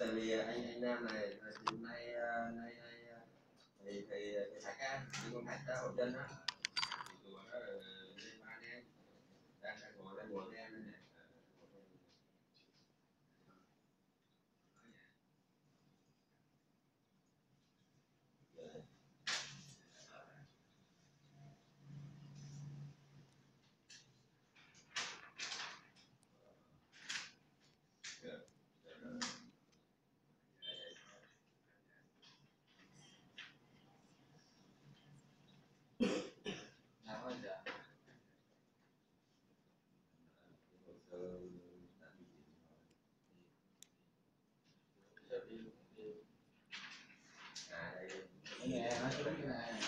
Tại vì à, anh anh Nam này là hôm nay à, nay nay à, thì thì thì thạch á những con thạch đó hộ dân á. Thì tụi nó lên ba anh đang đang ngồi đang ngồi với em đây nè nào ơi dạ hồ sơ đã bị chuyển Sơ đi đi rồi. à đây cái này nó đúng cái này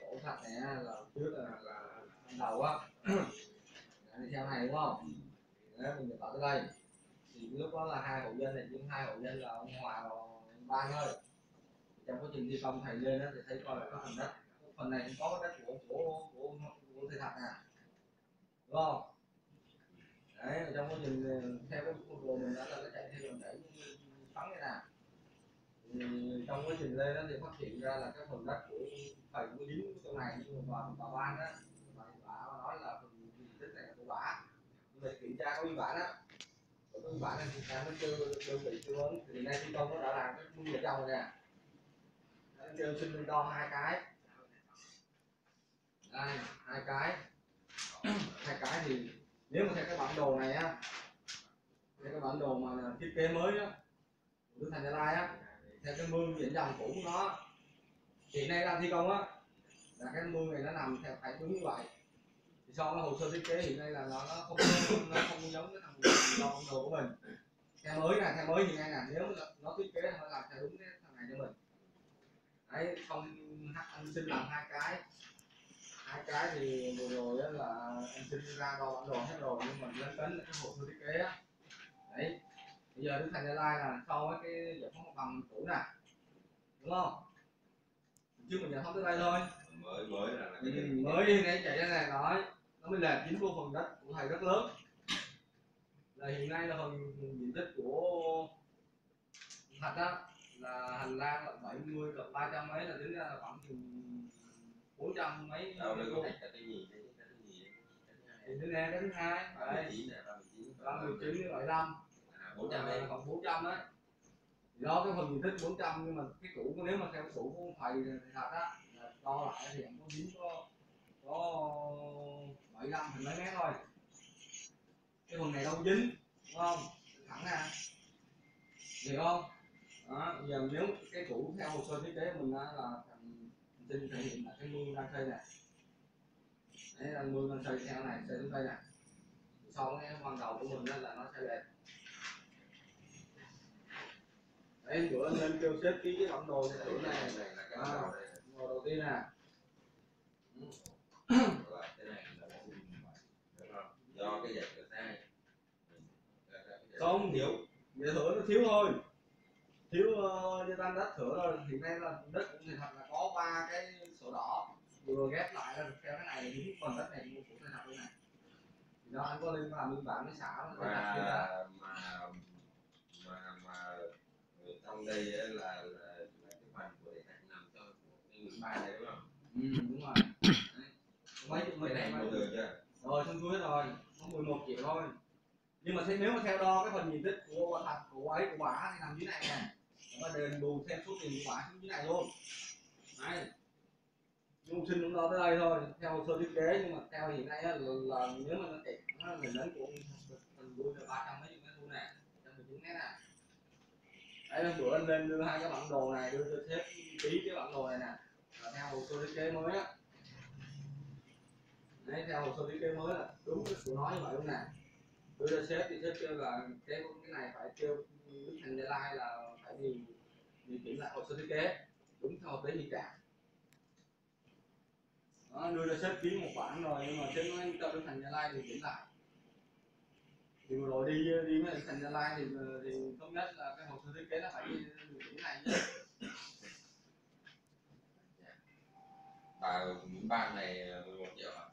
cổ sắt này á, là trước là là ban đầu á là đi theo này đúng không nếu mình tạo tới đây thì lúc đó là hai hộ dân này nhưng hai hộ dân là ông hòa và ông thôi trong quá trình thi công thầy lên đó thì thấy coi là có phần đất. Phần này cũng có đất của của của của thầy thật nè à. đúng không? Đấy trong quá trình ờ, theo cái phác đồ mình đã là cái chạy theo đường chảy phẳng như nè thì trong quá trình lên đó thì phát hiện ra là cái phần đất của thầy cũng dính trong chỗ này nhưng mà bà, bà ban đó bà, bà nói là phần diện tích này là của bà. Nhưng mà kiểm tra có biên bản đó Vâng, bản này thì ta mới kêu đơn vị tư vấn thì nay thi công có đã làm cái mương nhà trong rồi nè. Nó kêu xin đo hai cái. Đây, hai cái. Hai cái thì nếu mà theo cái bản đồ này á, theo cái bản đồ mà thiết kế mới á, của thành Gia Lai á, theo cái mương diễn dòng cũ của nó hiện nay đang thi công á, là cái mương này nó nằm theo phải đúng như vậy so với hồ sơ thiết kế hiện nay là nó nó không nó không giống cái thằng lo bản đồ của mình. Theo mới này theo mới hiện nay nè nếu nó thiết kế nó làm theo đúng cái thằng này cho mình. Đấy không anh xin làm hai cái. Hai cái thì vừa rồi á là anh xin ra đo bản đồ hết rồi nhưng mà cấn là cái hồ sơ thiết kế á. Đấy bây giờ đức thành gia lai là với cái giải phóng mặt bằng cũ nè. Đúng không? Chứ mình giải phóng tới đây thôi. Mới mới là, là ừ, cái mới đi này chạy ra này nói nó mới là chín vô phần đất của thầy rất lớn. Là hiện nay là phần diện tích của thật á là hành lang là 70 cộng 300 mấy là tính ra là khoảng chừng 400 mấy. Đâu đây có thạch cái gì cái gì? Thì thứ hai cái thứ hai đấy chín nè ba mươi chín ba mươi chín với bảy năm bốn trăm em còn 400 đấy. Thì đó cái phần diện tích 400 nhưng mà cái cũ nếu mà theo cái cũ của thầy thật á là đo lại thì cũng có dính có có 75 thì mấy mét thôi. Cái phần này đâu dính đúng không? Thẳng nè. Hiểu không? Đó giờ nếu cái cũ theo hồ sơ thiết kế mình á là thằng xin thể hiện là cái mương đang xây này đấy là mương đang xây theo này xây xuống đây nè. So với cái ban đầu của mình á là nó sai lệch đấy bữa lên kêu xếp ký cái bản đồ này chỗ này. Này là cái đầu đầu tiên nè Rồi, cái này là một đúng không? Do cái dạch của sai Không. thiếu. Vậy thửa nó thiếu thôi. Thiếu uh, tăng đất thửa thôi Hiện nay là đất cũng thì thật là có ba cái sổ đỏ. Vừa ghép lại là theo cái này những phần đất này của thầy thật luôn này. Thì đó anh có lên làm biên bản với xã nó thầy thật kia đó mà mà mà mà ở trong đây á là, là là cái phần của để thạch nằm cho cái ủy ban này đúng không? Ừ đúng rồi Đấy. Mấy chục cái mấy này này mua được chưa? Rồi xong cuối rồi Có 11 triệu thôi nhưng mà thế nếu mà theo đo cái phần diện tích của bà thật của ấy của quả thì nằm dưới này nè. Và đền bù thêm số tiền của quả xuống dưới này luôn. Đấy. Nhưng sinh cũng đo tới đây thôi theo hồ sơ thiết kế nhưng mà theo hiện nay á, là, là nếu mà nó kẹt nó là lớn của mình nuôi là ba trăm mấy chục mét vuông nè trăm mười chín mét nè. Đấy hôm bữa anh lên đưa hai cái bản đồ này đưa cho sếp ký cái bản đồ này nè. Là theo hồ sơ thiết kế mới á. Đấy theo hồ sơ thiết kế mới là đúng cái của nó như vậy luôn nè đưa cho sếp thì sếp kêu là cái cái này phải kêu đức thành gia lai là phải điều điều chỉnh lại hồ sơ thiết kế. Đúng theo hợp lý hiện trạng đó, đưa cho sếp ký một bản rồi nhưng mà sếp nói cho thành gia lai điều chỉnh lại. Thì vừa rồi đi đi với thành gia lai thì thì thống nhất là cái hồ sơ thiết kế nó phải đi điều chỉnh này chứ Bà ủy ban này 11 triệu à?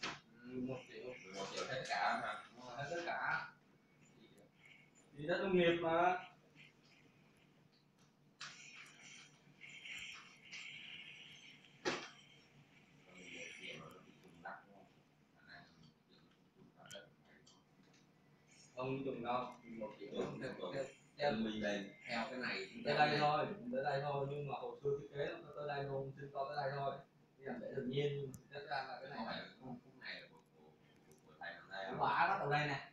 Ừ, một triệu. 11 triệu hết cả mà. Hết tất cả thì đất nông nghiệp mà. Không dùng đâu một triệu mình về theo cái này tới đây thôi. Tới đây thôi nhưng mà hồi xưa thiết kế nó tới đây luôn xin to tới đây thôi. Để tự nhiên chắc ra là cái này không này của của của thầy làm đây. Quả đó đầu đây nè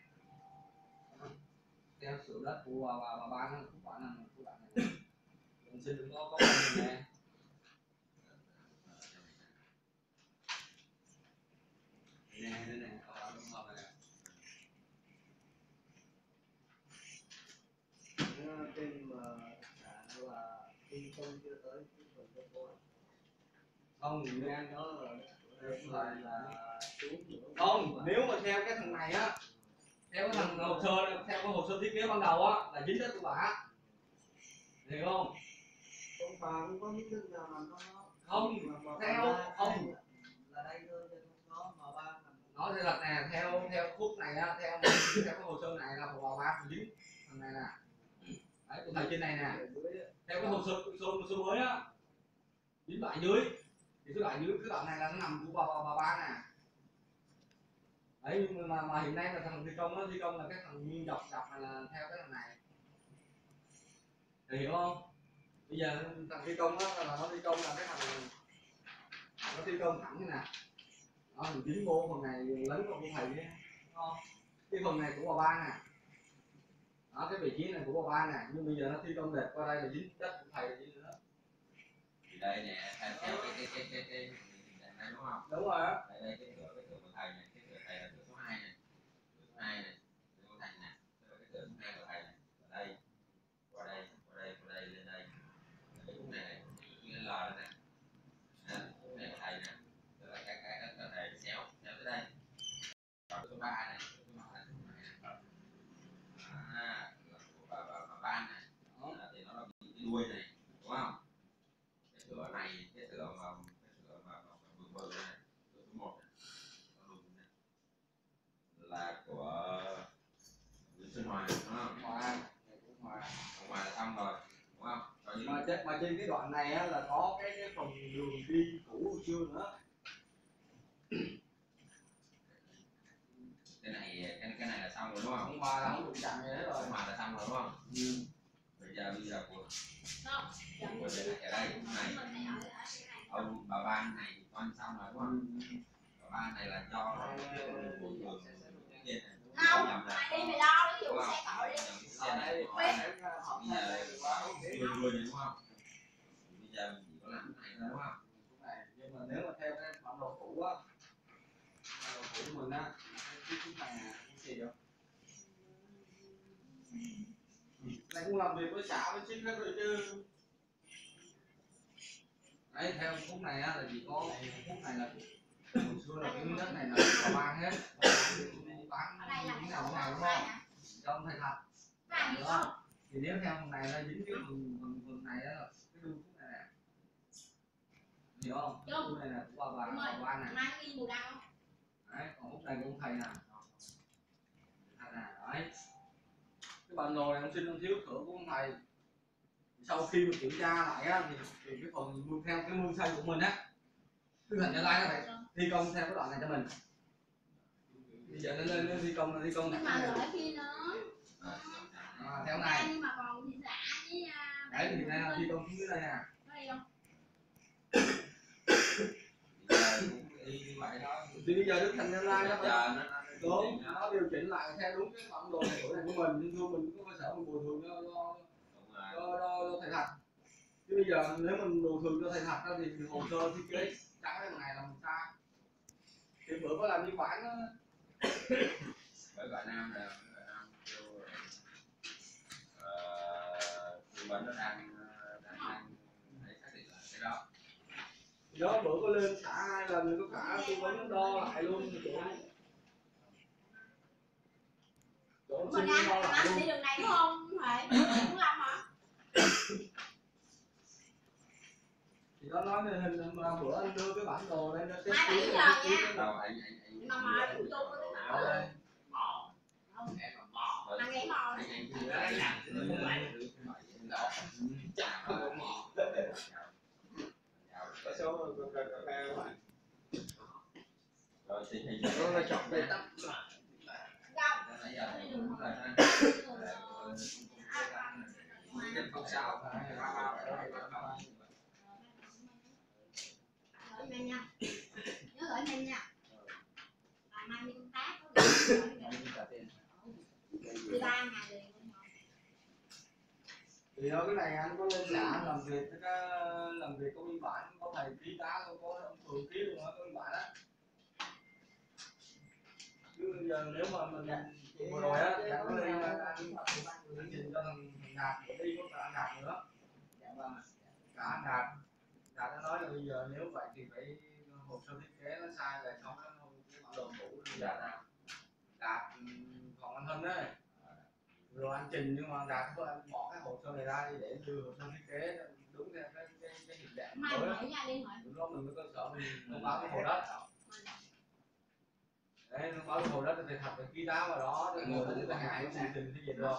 theo đất của bà bà, bán nó của bà này của bạn này mình xin đừng có có mình nè nè nè nè ở đúng không nè Nó trên mà là thi không chưa tới không nghe nó là là là xuống không nếu mà theo cái thằng này á theo cái thằng hồ sơ theo cái hồ sơ thiết kế ban đầu á là dính đất của bà. Hiểu không? Con bà cũng có miếng đất nào làm nó không mà, mà theo không. là đây thôi có mà ba nói thì thật nè theo theo khúc này á theo theo cái hồ sơ này là bà ba dính. Thằng này nè. Đấy của thầy trên này nè. Theo cái hồ sơ hồ sơ, mới á dính đoạn dưới. Thì cái đoạn dưới cái đoạn này là nó nằm của bà, bà ba nè đấy nhưng mà, mà hiện nay là thằng thi công nó thi công là cái thằng nguyên dọc dọc này là theo cái thằng này Thầy hiểu không bây giờ thằng thi công đó là nó thi công là cái thằng nó thi công thẳng như nè đó mình dính vô phần này lớn vào của thầy chứ không cái phần này của bà ba nè đó cái vị trí này của bà ba nè nhưng bây giờ nó thi công đẹp qua đây là dính đất của thầy là dính nữa thì đây nè theo theo cái cái cái cái cái cái này đúng không đúng rồi á đây đây cái cửa cái cửa của thầy này cái cửa thầy là cửa số 2 này cửa số 2 này cửa của thầy nè Đây là cái cửa số 2 của thầy này ở đây qua đây qua đây qua đây lên đây cái khúc này này như L đây nè Nè, khúc này của thầy nè Đây là cái cái cái cái thầy xéo xéo tới đây Còn cửa số 3 này cửa số 3 này cửa này nè. à là của bà bà bà ban này Đó. À, thì nó là bị cái đuôi này đúng không cái sữa này cái sữa mà cái sữa mà, mà, mà bự bự này sữa số một này nó đùng này là của Nguyễn Xuân Hòa đúng không? ngoài này cũng ngoài Ở ngoài là xong rồi đúng không? Còn như mà trên mà trên cái đoạn này á là có cái, cái phần đường đi cũ hồi xưa nữa cái này cái cái này là xong rồi đúng không? không ngoài là không đụng chạm gì hết rồi ngoài là xong rồi đúng không? ừ. Bây giờ bây giờ của không của đây ở này ông bà ban này chính hết rồi chứ đấy theo khúc này á là chỉ có khúc này là hồi xưa là cái đất này là bà ban hết. Bán là cái nào nào đúng không? trong thầy thật không? Thì nếu theo phần này nó dính cái phần phần phần này á là cái đường khúc này nè. Hiểu không? Khúc này là của bà bà bà ban này đấy còn khúc này của ông thầy nè. Thầy nè đấy. Cái bản đồ này ông xin ông thiếu cửa của ông thầy sau khi mà kiểm tra lại á thì, thì cái phần mương theo cái mương xây của mình á cái thành gia lai nó phải thi công theo cái đoạn này cho mình. Bây giờ nó lên nó thi công là thi công nhưng này mà lợi khi nó à, theo này. Nhưng mà còn thị xã với à, đấy thì này là thi công xuống dưới đây nè có đi không? Bây giờ cũng đi như vậy đó. thì bây giờ đức thành gia lai nó phải nó nó đúng nó điều chỉnh lại theo đúng cái bản đồ của này của mình. Nhưng thôi mình cũng có cơ sở mình bồi thường cho cho, cho, cho thầy thật. Chứ bây giờ nếu mình bồi thường cho thầy thật á thì hồ sơ thiết kế chẳng cái này là mình sai thì bữa có làm biên bản á. Bởi gọi Nam là gọi Nam kêu ờ, tư vấn nó đang đang đang để xác định là cái đó. Thì đó bữa có lên cả hai lần có cả tư vấn đo lại luôn. Chỗ chỗ mình xin đang đo lại luôn. đi đường này đúng không? Huệ cũng lâm hả thì nên hình mà bữa anh đưa cái bản đồ lên nó bảy ký- giờ nha. mà mà tụi tôi có cái nào đây Rồi, mò làm cái thứ bảy thứ bảy đó chả có mỏ có số có phê không ạ rồi tình hình nó chọn đây tắt không nãy giờ đi đường này này Rồi, không sao nhanh nha nhớ gửi nhanh nha là mai đi công tác đi ba ngày liền mà. thì thôi cái này anh có lên xã làm việc cái làm việc có biên bản có thầy ký tá không có ông thường ký luôn á có biên bản á chứ giờ nếu mà mình vừa rồi á anh có lên anh anh trình cho thằng đạt đi có cả đạt nữa cả anh đạt đạt nó nói là bây giờ nếu vậy thì phải hồ sơ thiết kế nó sai rồi xong nó không cái bản đồ cũ thì đạt nào đạt ừ, phòng anh thân đấy rồi anh trình nhưng mà đạt có anh bỏ cái hồ sơ này ra đi để đưa hồ sơ thiết kế đúng theo cái cái cái hiện trạng mai mới hỏi nha liên hỏi. lúc mình mới cơ sở mình thông báo cái hồ đất đấy thông báo cái hồ đất thì thật phải ký đá vào đó thì người phải ngại cái trình thì gì được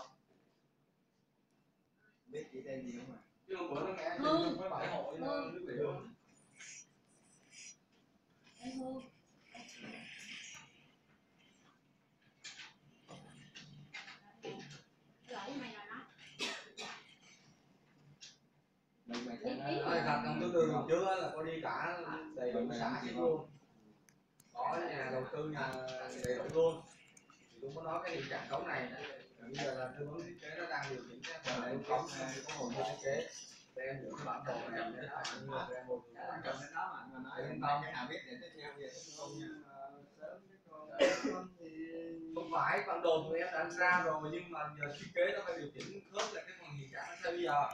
biết chị tên gì không ạ chứ hôm bữa nó nghe Hương. trình với bảy hộ nhưng mà nước liệu em hương gửi cho mày rồi đó mày mày Biết, sẽ biết nói thật trong cái tư lần trước là có đi cả đầy đủ xã chứ luôn có nhà đầu tư nhà đầy đủ luôn thì cũng có nói cái hiện trạng cống này bây giờ là tư vấn thiết kế nó đang điều chỉnh cái phần này cống thì có hồ sơ thiết kế để em những cái bản đồ này để như là em một đến đó mà nói Yên tâm. cái nào biết để tiếp theo không nha sớm cái con thì không phải bản đồ tụi em đã ra rồi nhưng mà giờ thiết kế nó phải điều chỉnh khớp lại cái phần hiện trạng nó sao bây giờ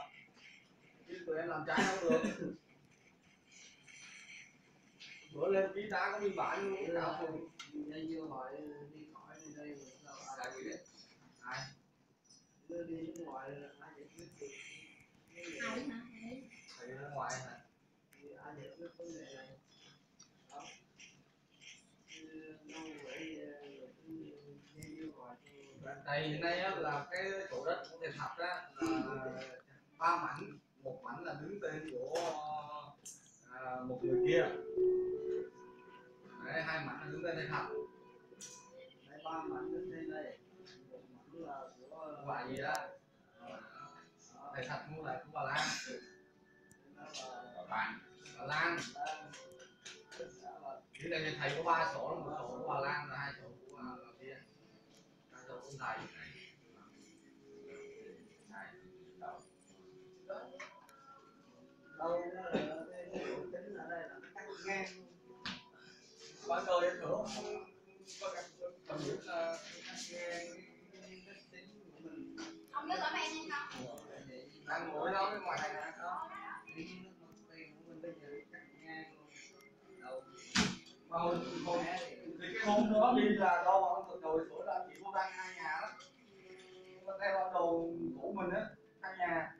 chứ tụi em làm trái không được bữa lên ký tá có biên bản luôn cả phường nhân dương hỏi. Đi khỏi đi đây sao? Ai ai đưa đi nước ngoài là ai giải quyết được ai hả thầy ở ngoài hả đây hiện nay á, là cái chỗ đất của thầy thật á là ba mảnh. Một mảnh là đứng tên của à, một người kia. Đấy, hai mảnh là đứng tên thầy thật Đấy, ba mảnh bà Lan bà Lan bạn bà Lan đang là Chỉ là thầy có ba sổ là một sổ của Bà Lan và hai sổ của bà kia hai sổ của thầy đâu tính ở đây là nó cắt ngang có cơ đến nữa có cái còn những là cắt ngang cái đất tính của mình ông nhớ gửi mày nhanh không để đang ngồi đó bên ngoài này đó cái nước mặt tiền của mình bây giờ cắt ngang luôn đâu mà hồi hồi thì cái hôm đó đi là đâu mà ông rồi sổ ra chỉ có đang hai nhà đó. Nó theo bản đồ của mình á hai nhà.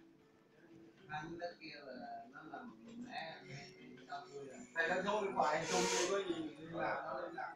Hai miếng đất kia là nó làm mẹ mẹ vui rồi. Thầy đang xuống bên ngoài chung có gì lạc nó liên lạc